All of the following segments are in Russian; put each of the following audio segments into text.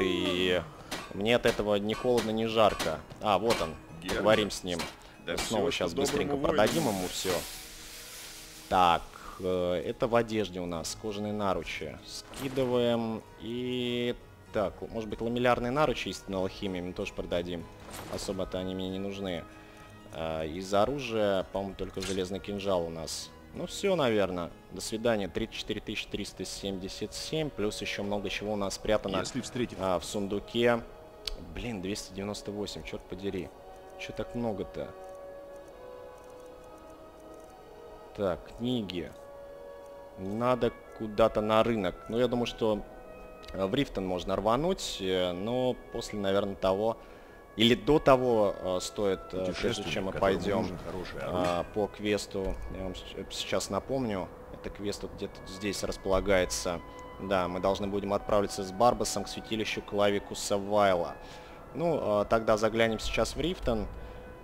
и мне от этого ни холодно, ни жарко. А, вот он. Герман. Говорим с ним. Да Снова сейчас быстренько доброму продадим воину. ему все. Так, э, это в одежде у нас. Кожаные наручи. Скидываем и... Так, может быть ламеллярные наручи алхимии мы тоже продадим. Особо-то они мне не нужны. А, Из оружия, по-моему, только железный кинжал у нас. Ну все, наверное. До свидания. 34 377. Плюс еще много чего у нас спрятано Если встретит а, в сундуке. Блин, 298, черт подери. Че так много-то? Так, книги. Надо куда-то на рынок. Ну, я думаю, что э, в Рифтон можно рвануть, э, но после, наверное, того... Или до того э, стоит, э, прежде чем мы пойдем а, по квесту, я вам э, сейчас напомню, это квест вот где-то здесь располагается. Да, мы должны будем отправиться с Барбасом к святилищу Клавикуса Вайла. Ну, тогда заглянем сейчас в Рифтон.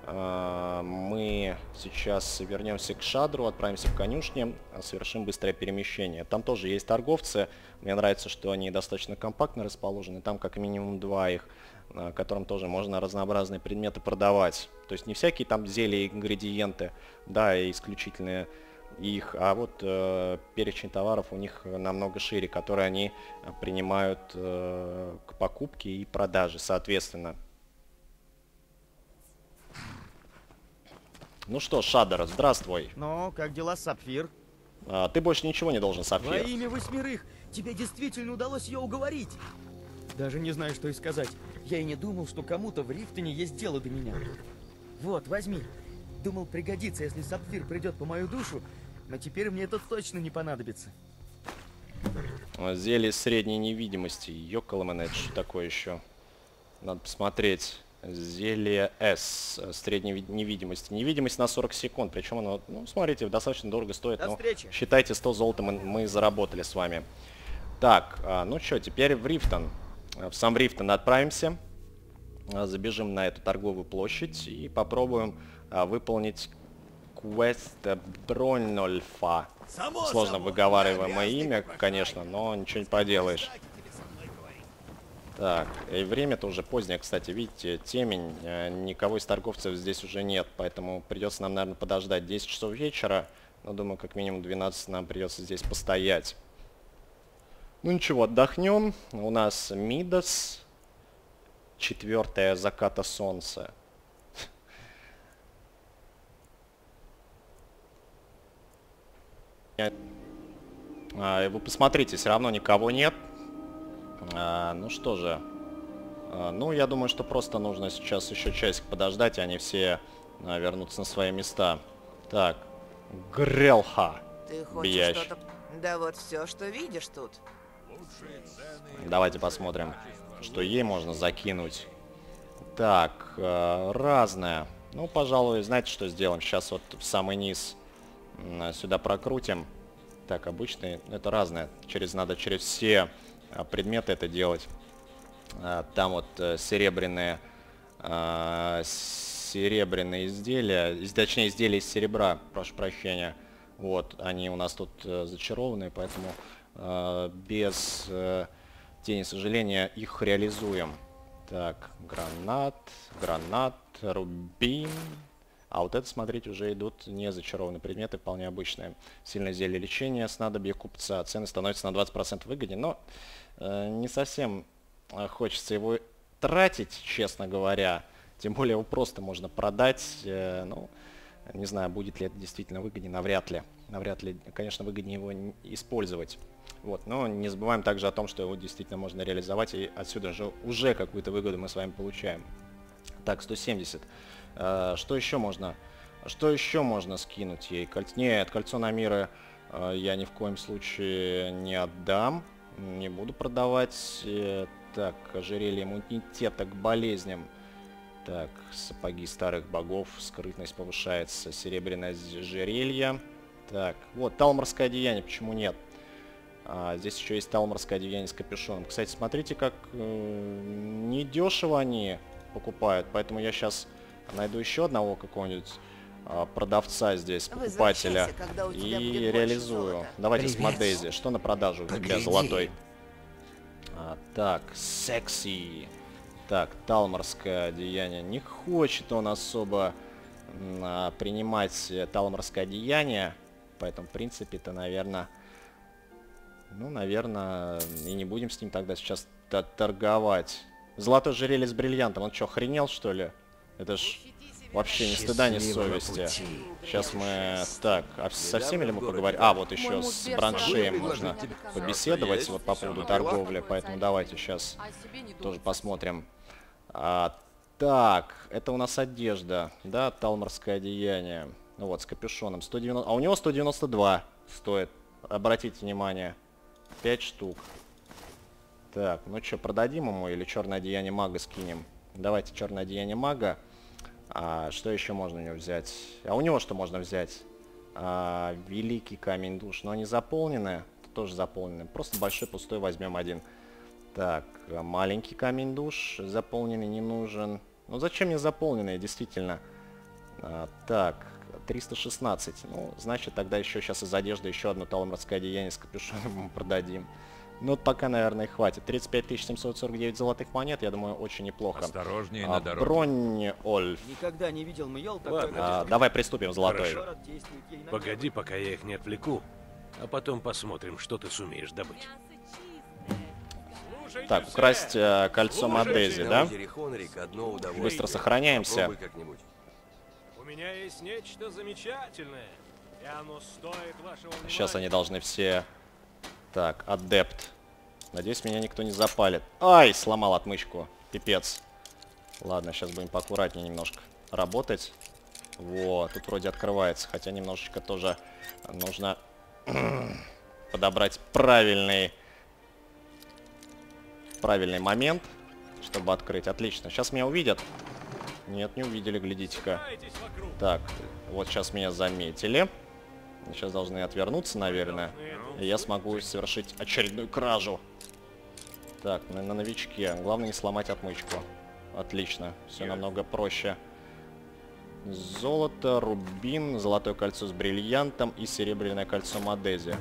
А, Мы сейчас вернемся к Шадру, отправимся в конюшни, а, совершим быстрое перемещение. Там тоже есть торговцы. Мне нравится, что они достаточно компактно расположены. Там как минимум два их, а, которым тоже можно разнообразные предметы продавать. То есть не всякие там зелья и ингредиенты, да, и исключительные их, а вот э, перечень товаров у них намного шире, которые они э, принимают э, к покупке и продаже, соответственно. Ну что, Шадер, здравствуй. Ну, как дела, Сапфир? А, ты больше ничего не должен, Во Сапфир. имя восьмерых, тебе действительно удалось ее уговорить. Даже не знаю, что и сказать. Я и не думал, что кому-то в Рифтоне есть дело до меня. Вот, возьми. Думал, пригодится, если Сапфир придет по мою душу, но теперь мне это точно не понадобится. А, Зелье средней невидимости. Ёкаламен, это что такое еще? Надо посмотреть. Зелье С. э, Средней ви- невидимости. Невидимость на 40 секунд. Причем оно, ну, смотрите, достаточно дорого стоит. До но встречи. Считайте, 100 золота мы, мы заработали с вами. Так, а, ну что, теперь в Рифтон. А, В сам Рифтон отправимся. А, Забежим на эту торговую площадь и попробуем выполнить квест э, Бронольфа. Сложно выговариваемое имя, конечно, но ничего не поделаешь. Так, и время-то уже позднее, кстати, видите, темень, э, никого из торговцев здесь уже нет, поэтому придется нам, наверное, подождать 10 часов вечера, но думаю, как минимум 12 нам придется здесь постоять. Ну ничего, отдохнем. У нас Мидас, четвертое заката солнца. А, Вы посмотрите, все равно никого нет. А, ну что же. А, ну, я думаю, что просто нужно сейчас еще часик подождать, и они все а, вернутся на свои места. Так. Грелха. Ты хочешь Биящ. что-то... Да вот все, что видишь тут. Давайте посмотрим, что ей можно закинуть. Так, э, разное. Ну, пожалуй, знаете, что сделаем? Сейчас вот в самый низ сюда прокрутим. Так, обычные, это разное. Через, надо через все предметы это делать. А, Там вот э, серебряные, а, серебряные изделия, из- точнее изделия из серебра, прошу прощения. Вот, они у нас тут э, зачарованные, поэтому э, без тени сожаления их реализуем. Так, гранат, гранат, рубин. А вот это, смотрите, уже идут не зачарованные предметы, вполне обычные. Сильное зелье лечения, снадобье купца. Цены становятся на 20% выгоднее, но э, не совсем э, хочется его тратить, честно говоря. Тем более его просто можно продать. э, ну, не знаю, будет ли это действительно выгоднее, навряд ли. Навряд ли, конечно, выгоднее его использовать. Вот, но не забываем также о том, что его действительно можно реализовать, и отсюда же уже какую-то выгоду мы с вами получаем. Так, 170. Э, что еще можно? Что еще можно скинуть ей? Коль- Нет, кольцо на миры э, я ни в коем случае не отдам. Не буду продавать. Так, ожерелье иммунитета к болезням. Так, сапоги старых богов, скрытность повышается, серебряное ожерелье. Так, вот, талморское одеяние, почему нет? А, здесь еще есть талморское одеяние с капюшоном. Кстати, смотрите, как э, недешево они покупают, поэтому я сейчас найду еще одного какого-нибудь а, продавца здесь, покупателя, и реализую. золота. Давайте с Привет. Мадейзи. Что на продажу у тебя Погляди. золотой? А, Так, секси. Так, талморское одеяние. Не хочет он особо а, принимать талморское одеяние. Поэтому, в принципе, это, наверное... Ну, наверное, и не будем с ним тогда сейчас торговать. Золотое жерелье с бриллиантом. Он что, охренел, что ли? Это ж вообще ни стыда, ни совести. Сейчас мы... Так, а со всеми ли мы поговорим? А, вот еще с Браншеем нужно побеседовать вот по поводу торговли. Поэтому давайте сейчас тоже посмотрим. А, так, это у нас одежда, да, талморское одеяние. Ну вот, с капюшоном. 190... А у него 192 стоит. Обратите внимание. 5 штук. Так, ну что, продадим ему или черное одеяние мага скинем? Давайте черное одеяние мага. А, что еще можно у него взять? А у него что можно взять? А, великий камень душ. Но они заполнены. Тоже заполнены. Просто большой пустой возьмем один. Так, маленький камень душ. Заполненный не нужен. Ну зачем мне заполненный, действительно? А, так, 316. Ну, значит, тогда еще сейчас из одежды еще одно талморское одеяние с капюшоном продадим. Ну, пока, наверное, хватит. 35 749 золотых монет, я думаю, очень неплохо. Осторожнее а, на дороге. Бронь, Ольф. Никогда не видел Мьёл такой. такой. А, давай приступим, Золотой. Хорошо. Погоди, пока я их не отвлеку, а потом посмотрим, что ты сумеешь добыть. Так, украсть э, кольцо Мадези, да? Быстро сохраняемся. У меня есть нечто замечательное, и оно стоит вашего внимания. Сейчас они должны все... Так, адепт. Надеюсь, меня никто не запалит. Ай, сломал отмычку. Пипец. Ладно, сейчас будем поаккуратнее немножко работать. Вот, тут вроде открывается, хотя немножечко тоже нужно подобрать правильный правильный момент, чтобы открыть. Отлично. Сейчас меня увидят. Нет, не увидели, глядите-ка. Так, вот сейчас меня заметили. Сейчас должны отвернуться, наверное. И я смогу совершить очередную кражу. Так, на, на новичке. Главное не сломать отмычку. Отлично. Все намного проще. Золото, рубин, золотое кольцо с бриллиантом и серебряное кольцо Мадези.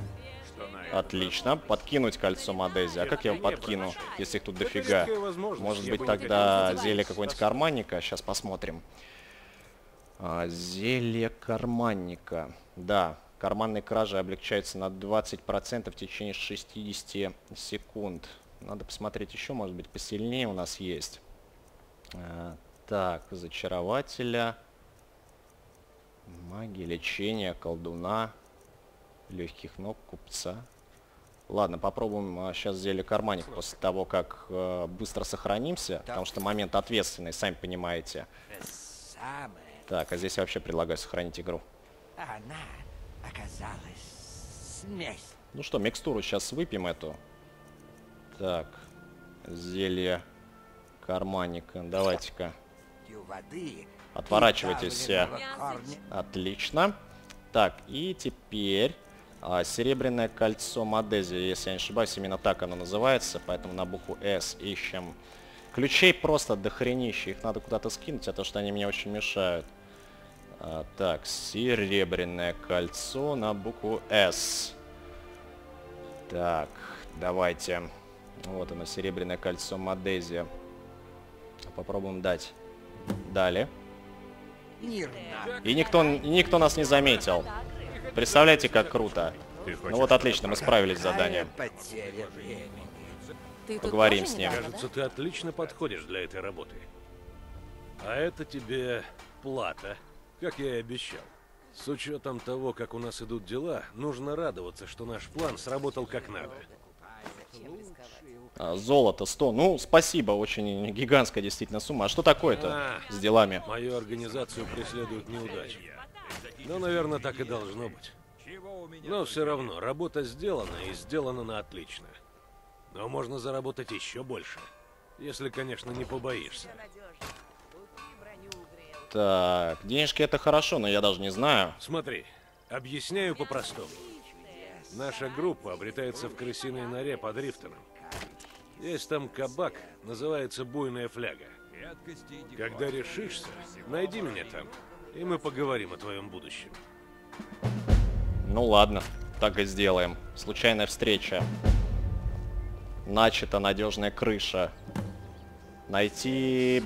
Отлично. Подкинуть кольцо Мадези. А как я его подкину, если их тут дофига? Может быть тогда зелье какое-нибудь карманника? Сейчас посмотрим. А, зелье карманника. Да, карманные кражи облегчаются на 20% в течение 60 секунд. Надо посмотреть еще, может быть, посильнее у нас есть. А, так, зачарователя. Магия, лечение, колдуна. Легких ног, купца. Ладно, попробуем а, сейчас зелье карманник после того, как а, быстро сохранимся. Потому что момент ответственный, сами понимаете. Так, а здесь я вообще предлагаю сохранить игру. Она оказалась смесь. Ну что, микстуру сейчас выпьем эту. Так, зелье карманника. Давайте-ка. Отворачивайтесь все. Отлично. Так, и теперь а, серебряное кольцо Мадези, если я не ошибаюсь, именно так оно называется, поэтому на букву S ищем. Ключей просто дохренище, их надо куда-то скинуть, а то что они мне очень мешают. А, так, серебряное кольцо на букву S. Так, давайте. Вот оно, серебряное кольцо Мадези. Попробуем дать. Далее. И никто, никто нас не заметил. Представляете, как круто. Ну вот отлично, мы справились с заданием. Поговорим с ним. Кажется, ты отлично подходишь для этой работы. А это тебе плата, как я и обещал. С учетом того, как у нас идут дела, нужно радоваться, что наш план сработал как надо. А, Золото 100. Ну, спасибо, очень гигантская действительно сумма. А что такое-то А. с делами? Мою организацию преследуют неудачи. Но, наверное, так и должно быть. Но все равно, работа сделана и сделана на отлично. Но можно заработать еще больше. Если, конечно, не побоишься. Так, денежки это хорошо, но я даже не знаю. Смотри, объясняю по-простому. Наша группа обретается в крысиной норе под Рифтоном. Есть там кабак, называется «Буйная фляга». Когда решишься, найди меня там, и мы поговорим о твоем будущем. Ну ладно, так и сделаем. Случайная встреча. начата надежная крыша. Найти